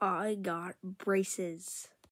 I got braces.